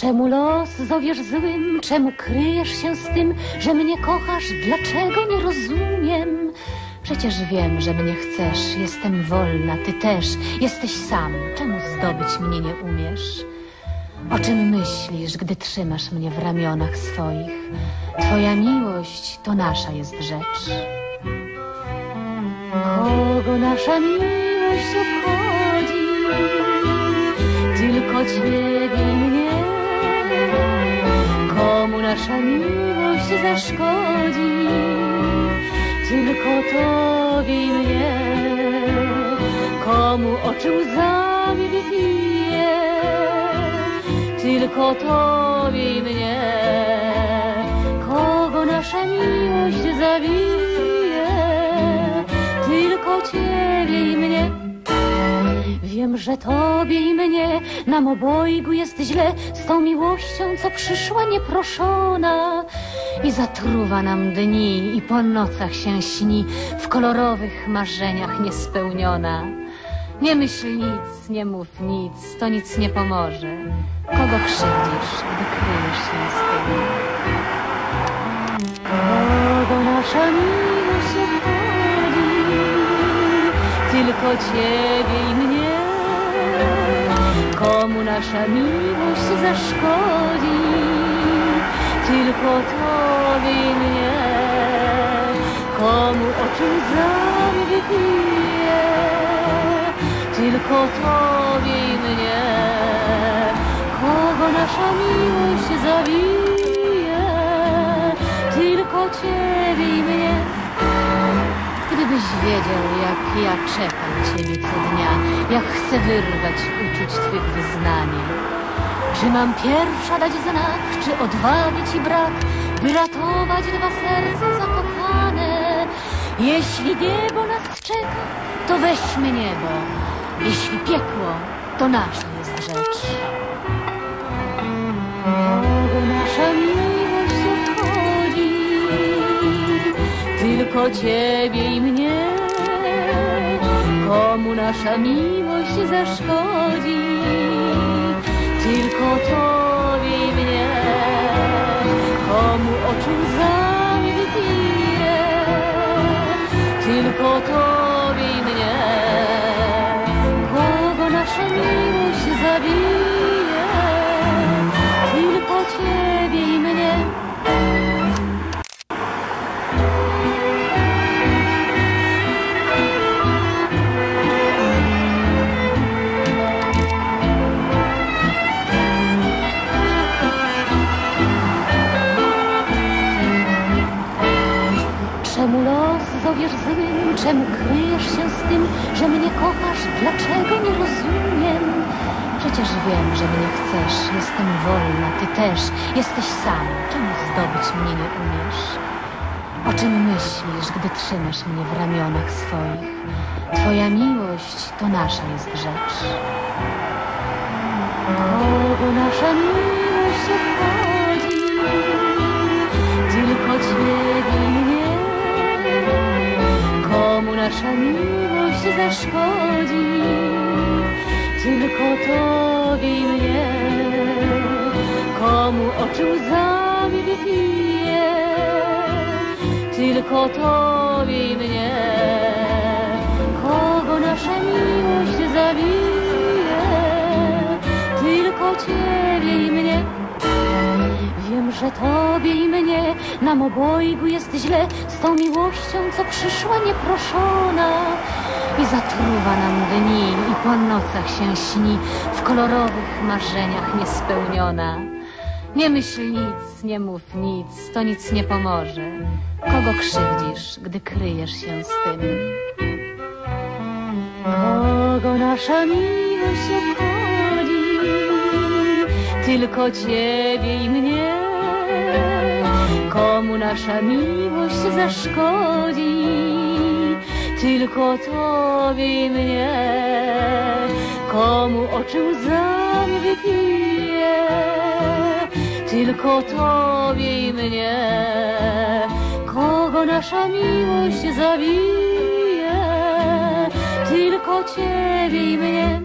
Czemu los zowiesz złym? Czemu kryjesz się z tym, że mnie kochasz? Dlaczego nie rozumiem? Przecież wiem, że mnie chcesz, jestem wolna, ty też, jesteś sam. Czemu zdobyć mnie nie umiesz? O czym myślisz, gdy trzymasz mnie w ramionach swoich? Twoja miłość to nasza jest rzecz. Kogo nasza miłość obchodzi? Tylko ciebie i mnie. Komu nasza miłość zaszkodzi? Tylko tobie i mnie. Komu oczy łzami wypije? Tylko tobie i mnie. Kogo nasza miłość zabije? Wiem, że tobie i mnie nam obojgu jest źle z tą miłością, co przyszła nieproszona i zatruwa nam dni i po nocach się śni w kolorowych marzeniach niespełniona. Nie myśl nic, nie mów nic, to nic nie pomoże. Kogo krzywdzisz, gdy kryjesz się z tym? Kogo nasza miłość obchodzi? Tylko ciebie i mnie. Komu nasza miłość zaszkodzi? Tylko tobie i mnie. Komu oczy łzami wypije? Tylko tobie i mnie. Kogo nasza miłość zabije? Tylko ciebie i mnie. Gdybyś wiedział, jak ja czekam ciebie co dnia, jak chcę wyrwać uczuć twych. Czy mam pierwsza dać znak, czy odwagi ci brak, by ratować dwa serca zakochane? Jeśli niebo nas czeka, to weźmy niebo. Jeśli piekło, to nasza jest rzecz. Nasza miłość obchodzi? Tylko ciebie i mnie. Komu nasza miłość zaszkodzi? Tylko tobie Czemu los zowiesz złym? Czemu kryjesz się z tym, że mnie kochasz? Dlaczego nie rozumiem? Przecież wiem, że mnie chcesz, jestem wolna, ty też, jesteś sam. Czemu zdobyć mnie nie umiesz? O czym myślisz, gdy trzymasz mnie w ramionach swoich? Twoja miłość to nasza jest rzecz. Kogo nasza miłość obchodzi? Tylko ciebie nasza miłość zaszkodzi? Tylko tobie i mnie. Komu oczy łzami wypije? Tylko tobie i mnie. Kogo nasza miłość zabije? Tylko ciebie i mnie. Wiem, że tobie i nam obojgu jest źle z tą miłością, co przyszła nieproszona i zatruwa nam dni i po nocach się śni w kolorowych marzeniach niespełniona. Nie myśl nic, nie mów nic, to nic nie pomoże. Kogo krzywdzisz, gdy kryjesz się z tym? Kogo nasza miłość obchodzi? Tylko ciebie i mnie. Komu nasza miłość zaszkodzi? Tylko tobie i mnie. Komu oczy łzami wypije? Tylko tobie i mnie. Kogo nasza miłość zabije? Tylko ciebie i mnie.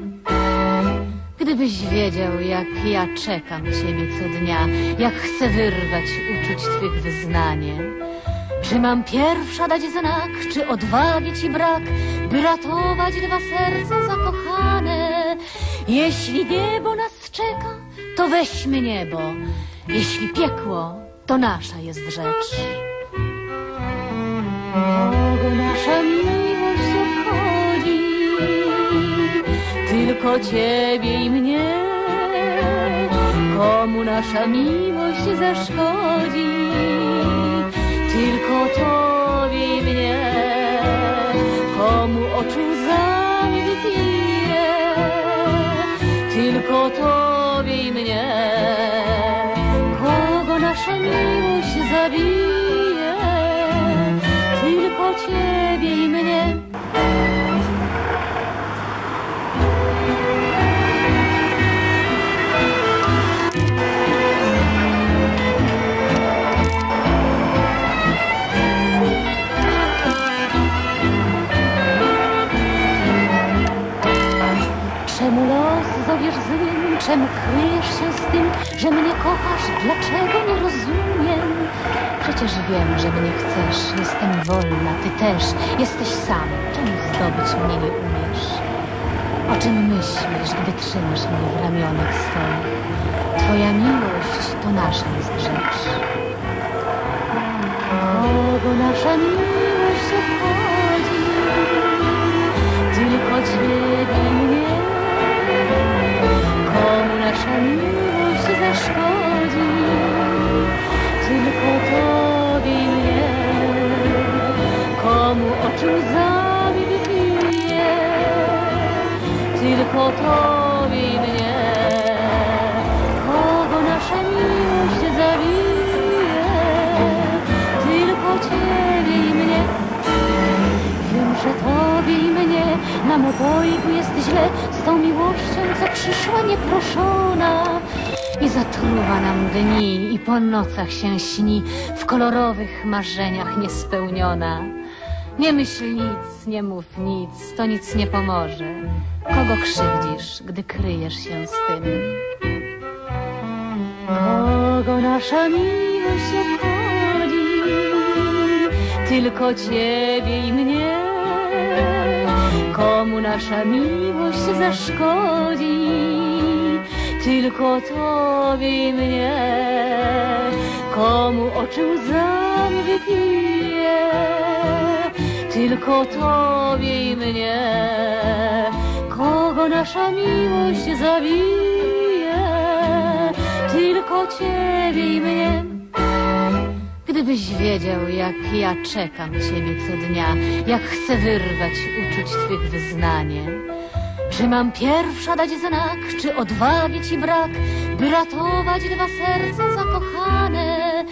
Gdy Gdybyś wiedział, jak ja czekam ciebie co dnia, jak chcę wyrwać uczuć twych wyznanie. Czy mam pierwsza dać znak, czy odwagi ci brak, by ratować dwa serca zakochane? Jeśli niebo nas czeka, to weźmy niebo. Jeśli piekło, to nasza jest rzecz. Kogo nasza Tylko ciebie i mnie. Komu nasza miłość zaszkodzi? Tylko tobie i mnie. Komu oczu łzami wypije? Tylko tobie i mnie. Czemu los zowiesz złym? Czemu kryjesz się z tym, że mnie kochasz? Dlaczego nie rozumiem? Przecież wiem, że mnie chcesz. Jestem wolna, ty też. Jesteś sam. Czemu zdobyć mnie nie umiesz? O czym myślisz, gdy trzymasz mnie w ramionach swoich? Twoja miłość to nasza jest rzecz. Kogo nasza miłość obchodzi? Tylko ciebie obojgu jest źle z tą miłością, co przyszła nieproszona i zatruwa nam dni i po nocach się śni w kolorowych marzeniach niespełniona. Nie myśl nic, nie mów nic, to nic nie pomoże. Kogo krzywdzisz, gdy kryjesz się z tym? Kogo nasza miłość obchodzi? Tylko ciebie i mnie. Komu nasza miłość zaszkodzi? Tylko tobie i mnie. Komu oczy łzami wypije? Tylko tobie i mnie. Kogo nasza miłość zabije? Tylko ciebie i mnie. Gdybyś wiedział, jak ja czekam ciebie co dnia, jak chcę wyrwać uczuć twych wyznanie. Czy mam pierwsza dać znak, czy odwagi ci brak, by ratować dwa serca zakochane?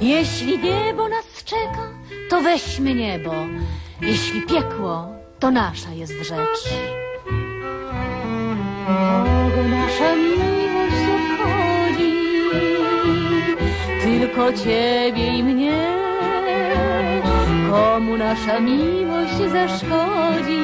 Jeśli niebo nas czeka, to weźmy niebo. Jeśli piekło, to nasza jest rzecz. Tylko ciebie i mnie. Komu nasza miłość zaszkodzi?